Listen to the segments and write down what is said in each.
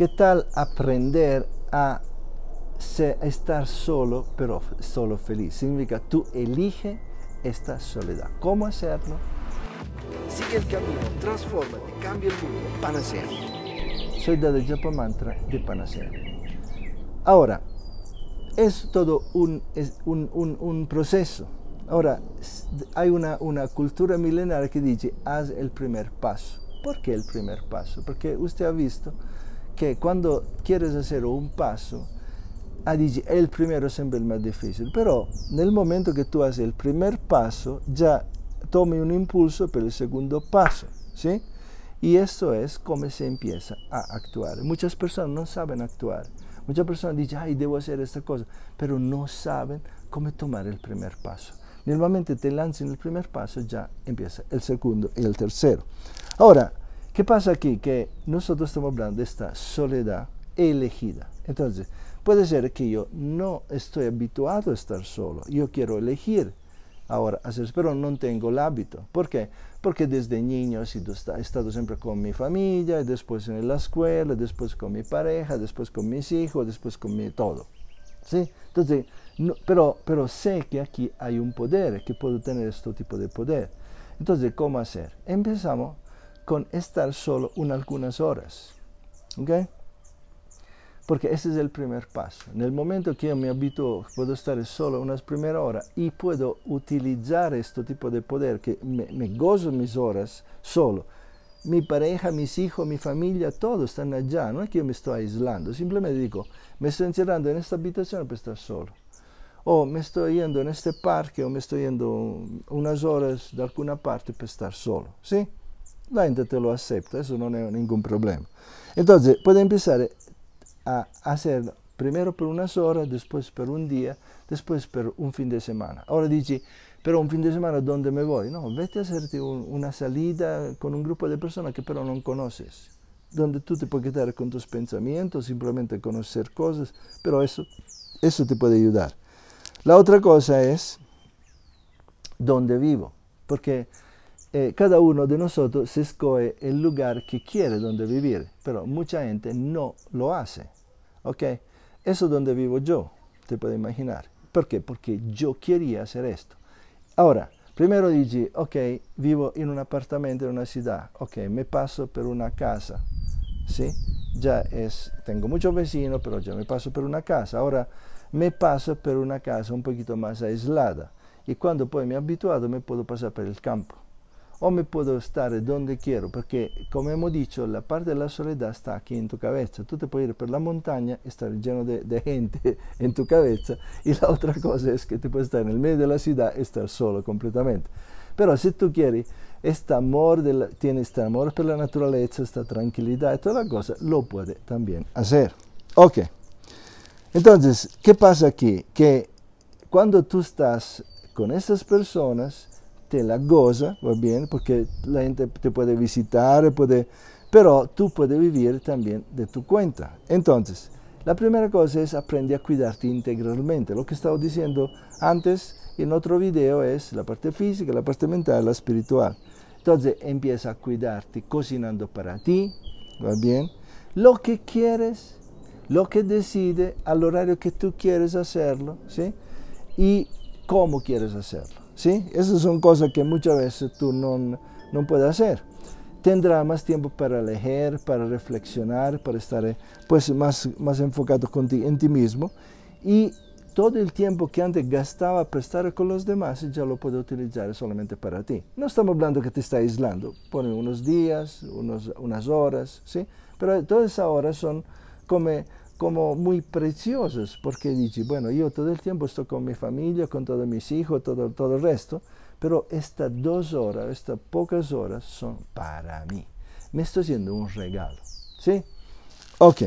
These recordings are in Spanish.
¿qué tal aprender a estar solo, pero solo feliz? Significa, tú elige esta soledad. ¿Cómo hacerlo? Sigue el camino, transfórmate, cambia el mundo. Panacea. Soy Dada Japa Mantra de Panacea. Ahora, es todo un, es un, un, un proceso. Ahora, hay una, una cultura milenaria que dice, haz el primer paso. ¿Por qué el primer paso? Porque usted ha visto que cuando quieres hacer un paso, el primero es siempre el más difícil, pero en el momento que tú haces el primer paso, ya tome un impulso para el segundo paso, ¿sí? Y esto es cómo se empieza a actuar. Muchas personas no saben actuar. Muchas personas dicen, ay, debo hacer esta cosa, pero no saben cómo tomar el primer paso. Normalmente te lanzan el primer paso, ya empieza el segundo y el tercero. Ahora, ¿qué pasa aquí? Que nosotros estamos hablando de esta soledad elegida. Entonces, puede ser que yo no estoy habituado a estar solo, yo quiero elegir ahora hacer, pero no tengo el hábito. ¿Por qué? Porque desde niño he estado siempre con mi familia, después en la escuela, después con mi pareja, después con mis hijos, después con mi todo. ¿Sí? Entonces, pero, pero sé que aquí hay un poder, que puedo tener este tipo de poder. Entonces, ¿cómo hacer? Empezamos con estar solo unas algunas horas. ¿Ok? Porque ese es el primer paso. En el momento que yo me habituo, puedo estar solo unas primeras horas y puedo utilizar este tipo de poder, que me, me gozo mis horas solo. Mi pareja, mis hijos, mi familia, todos están allá. No es que yo me estoy aislando, simplemente digo, me estoy encerrando en esta habitación para estar solo. O me estoy yendo en este parque o me estoy yendo unas horas de alguna parte para estar solo. ¿Sí? La gente te lo acepta, eso no es ningún problema. Entonces, puede empezar a hacer primero por unas horas, después por un día, después por un fin de semana. Ahora dice, pero un fin de semana, ¿dónde me voy? No, vete a hacerte una salida con un grupo de personas que pero no conoces, donde tú te puedes quedar con tus pensamientos, simplemente conocer cosas, pero eso, eso te puede ayudar. La otra cosa es dónde vivo, porque eh, cada uno de nosotros se escoge el lugar que quiere donde vivir, pero mucha gente no lo hace. ¿Ok? Eso es donde vivo yo, te puedes imaginar. ¿Por qué? Porque yo quería hacer esto. Ahora, primero dici, ok, vivo en un apartamento en una ciudad, ok, me paso por una casa, ¿sí? Ya es, tengo muchos vecinos, pero ya me paso por una casa. Ahora, me paso por una casa un poquito más aislada. Y cuando poi me he habituado, me puedo pasar por el campo o me puedo estar donde quiero, porque como hemos dicho, la parte de la soledad está aquí en tu cabeza. Tú te puedes ir por la montaña, estar lleno de, gente en tu cabeza, y la otra cosa es que te puedes estar en el medio de la ciudad estar solo completamente. Pero si tú quieres este amor, de este amor por la naturaleza, esta tranquilidad y toda la cosa, lo puede también hacer. Ok. Entonces, ¿qué pasa aquí? Que cuando tú estás con esas personas, te la goza, va bien, porque la gente te puede visitar, puede, pero tú puedes vivir también de tu cuenta. Entonces, la primera cosa es aprender a cuidarte integralmente. Lo que estaba diciendo antes en otro video es la parte física, la parte mental, la espiritual. Entonces empieza a cuidarte cocinando para ti, ¿va bien? Lo que quieres, lo que decide al horario que tú quieres hacerlo, ¿sí? Y cómo quieres hacerlo. ¿Sí? Esas son cosas que muchas veces tú no, no puedes hacer. Tendrá más tiempo para leer, para reflexionar, para estar eh, pues, más, más enfocado en ti mismo. Y todo el tiempo que antes gastaba para estar con los demás ya lo puede utilizar solamente para ti. No estamos hablando que te está aislando, pone unos días, unos, unas horas, ¿sí? pero todas esas horas son como como muy preciosos, porque dice, bueno, yo todo el tiempo estoy con mi familia, con todos mis hijos, todo, todo el resto, pero estas dos horas, estas pocas horas son para mí. Me estoy haciendo un regalo, ¿sí? Ok,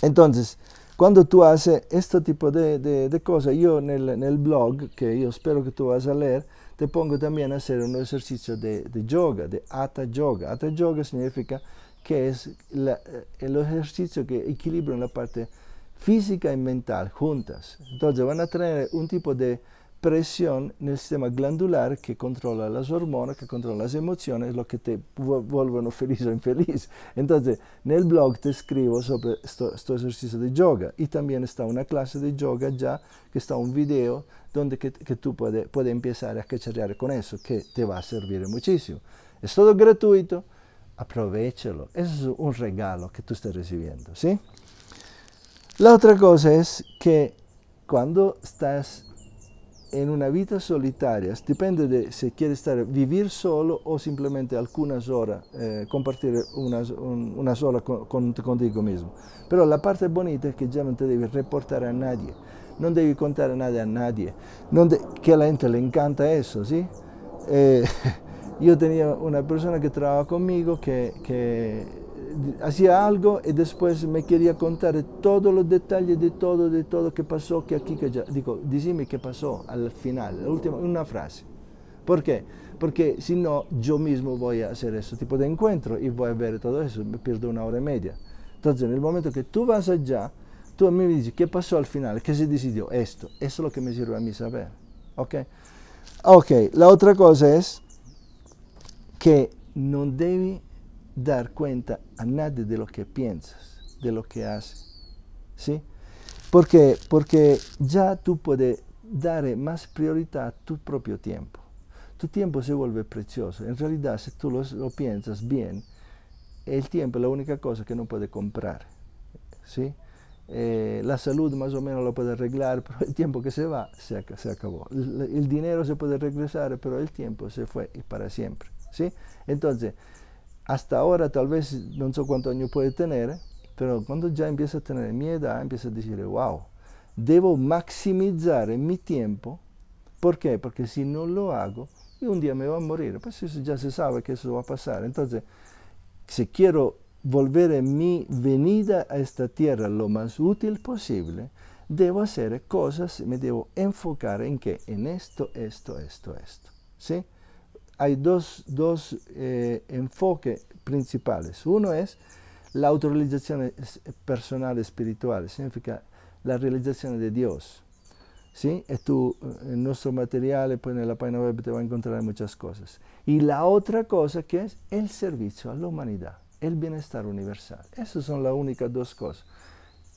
entonces, cuando tú haces este tipo de, de, cosas, yo en el, blog, que yo espero que tú vas a leer, te pongo también a hacer un ejercicio de, de yoga, de Hatha Yoga. Hatha Yoga significa que es eh, el ejercicio que equilibra la parte física y mental juntas. Entonces van a tener un tipo de presión en el sistema glandular que controla las hormonas, que controla las emociones, lo que te vuelven feliz o infeliz. Entonces, en el blog te escribo sobre este ejercicio de yoga y también está una clase de yoga ya, que está un video donde que, que tú puedes puede empezar a cacharrear con eso, que te va a servir muchísimo. Es todo gratuito, aprovechalo. Eso es un regalo que tú estás recibiendo, ¿sí? La otra cosa es que cuando estás en una vida solitaria, depende de si quieres estar, vivir solo o simplemente algunas horas, eh, compartir unas, un, unas horas con, con, contigo mismo. Pero la parte bonita es que ya no te debes reportar a nadie, no debes contar nada a nadie, no de, que a la gente le encanta eso, ¿sí? Eh, yo tenía una persona que trabajaba conmigo que, que hacía algo y después me quería contar todos los detalles de todo, de todo que pasó, que aquí, que ya. Digo, dime qué pasó al final, la última, una frase. ¿Por qué? Porque si no, yo mismo voy a hacer ese tipo de encuentro y voy a ver todo eso, me pierdo una hora y media. Entonces, en el momento que tú vas allá, tú a mí me dices, ¿qué pasó al final? ¿Qué se decidió? Esto. Eso es lo que me sirve a mí saber. ¿Ok? Ok, la otra cosa es que no debe dar cuenta a nadie de lo que piensas, de lo que haces. ¿Sí? Porque, porque ya tú puedes dar más prioridad a tu propio tiempo. Tu tiempo se vuelve precioso. En realidad, si tú lo, piensas bien, el tiempo es la única cosa que no puede comprar. ¿sí? Eh, la salud más o menos lo puede arreglar, pero el tiempo que se va se, se acabó. El, dinero se puede regresar, pero el tiempo se fue y para siempre. Entonces, hasta ahora tal vez no sé cuántos años puede tener, pero cuando ya empieza a tener mi edad, empieza a decir, wow, debo maximizar mi tiempo. ¿Por qué? Porque si no lo hago, un día me va a morir. Pues eso ya se sabe que eso va a pasar. Entonces, si quiero volver mi venida a esta tierra lo más útil posible, debo hacer cosas, me debo enfocar en qué? En esto, esto, esto, esto. ¿Sí? Hay dos, dos eh, enfoques principales. Uno es la autorrealización personal espiritual, significa la realización de Dios. ¿Sí? Tú, en nuestro material, pues en la página web te va a encontrar muchas cosas. Y la otra cosa que es el servicio a la humanidad, el bienestar universal. Esas son las únicas dos cosas.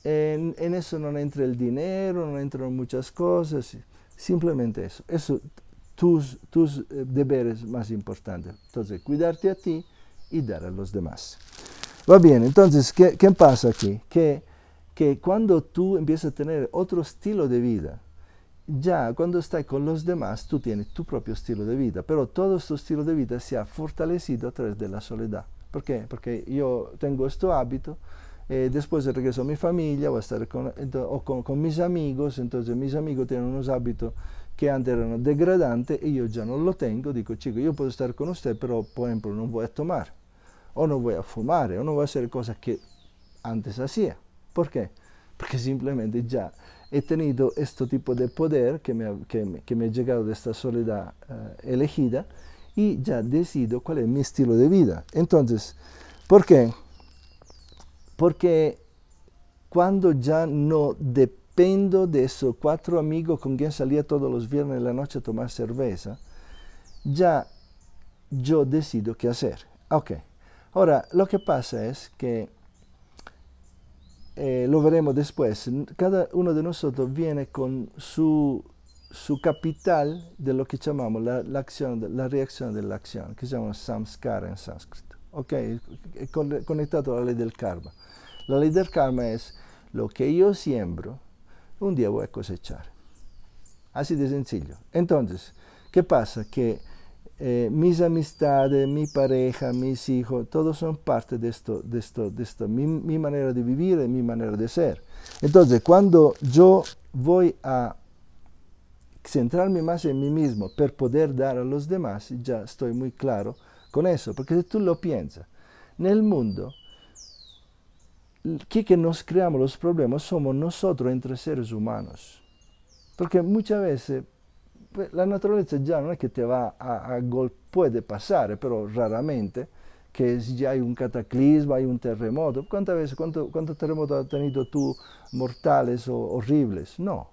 En, en eso no entra el dinero, no entran muchas cosas, simplemente eso. Eso tus, tus eh, deberes más importantes. Entonces, cuidarte a ti y dar a los demás. Va bien, entonces, ¿qué, qué pasa aquí? Que, que cuando tú empiezas a tener otro estilo de vida, ya cuando estás con los demás, tú tienes tu propio estilo de vida, pero todo este estilo de vida se ha fortalecido a través de la soledad. ¿Por qué? Porque yo tengo este hábito, eh, después regreso a mi familia o, a estar con, o con, con, mis amigos, entonces mis amigos tienen unos hábitos que antes erano degradantes y yo ya no lo tengo, digo, chico, yo puedo estar con usted, pero por ejemplo no voy a tomar, o no voy a fumar, o no voy a hacer que antes hacía. ¿Por qué? Porque simplemente ya he tenido este tipo de poder que me, que me, que me ha llegado de esta soledad uh, elegida y ya decido cuál es mi estilo de vida. Entonces, ¿por qué? Porque cuando ya no dependo de esos cuatro amigos con quien salía todos los viernes de la noche a tomar cerveza, ya yo decido qué hacer. Ok, ahora lo que pasa es que, eh, lo veremos después, cada uno de nosotros viene con su, su capital de lo que llamamos la, la, acción, la reacción de la acción, que se llama samskara en sánscrito. Ok, conectado a la ley del karma. La ley del karma es lo que yo siembro, un día voy a cosechar. Así de sencillo. Entonces, ¿qué pasa? Que eh, mis amistades, mi pareja, mis hijos, todos son parte de esto, de esto, de esto, mi, manera de vivir y mi manera de ser. Entonces, cuando yo voy a centrarme más en mí mismo para poder dar a los demás, ya estoy muy claro con eso, porque si tú lo piensas, en el mundo ¿qué que nos creamos los problemas somos nosotros entre seres humanos. Porque muchas veces pues, la naturaleza ya no es que te va a, a golpe, puede pasar, pero raramente, que ya hay un cataclismo, hay un terremoto. ¿Cuántas veces, cuántos cuánto terremotos has tenido tú mortales o horribles? No,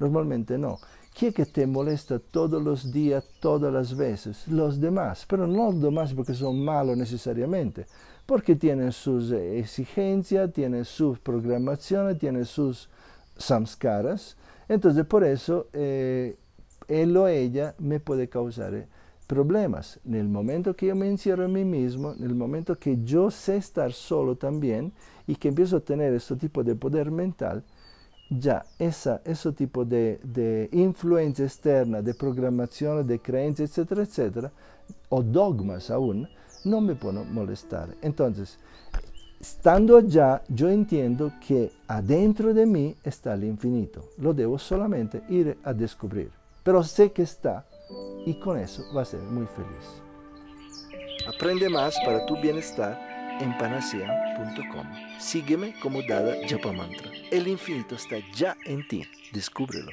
normalmente no. ¿Quién que te molesta todos los días, todas las veces? Los demás, pero no los demás porque son malos necesariamente, porque tienen sus exigencias, tienen sus programaciones, tienen sus samskaras. Entonces, por eso, eh, él o ella me puede causar eh, problemas. En el momento que yo me encierro en mí mismo, en el momento que yo sé estar solo también y que empiezo a tener este tipo de poder mental, ya esa, ese tipo de influencia externa, de programación, de creencias, etcétera, etcétera, o dogmas aún, no me pueden molestar. Entonces, estando allá, yo entiendo que adentro de mí está el infinito. Lo debo solamente ir a descubrir. Pero sé que está y con eso va a ser muy feliz. Aprende más para tu bienestar en panacea.com. Sígueme como Dada Mantra. El infinito está ya en ti. Descúbrelo.